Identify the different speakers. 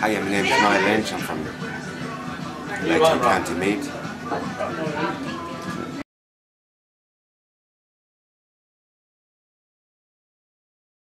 Speaker 1: Hi, my name is Lynch. I'm from Legend County Meath.